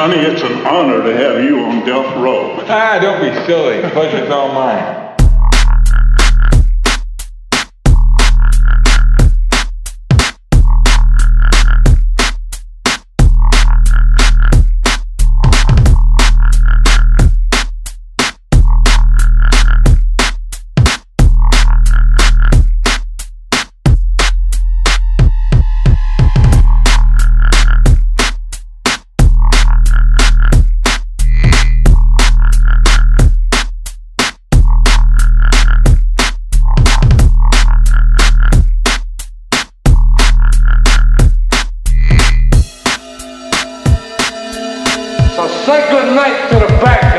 Johnny, it's an honor to have you on death row. Ah, don't be silly. Pleasure's all mine. So say goodnight to the back.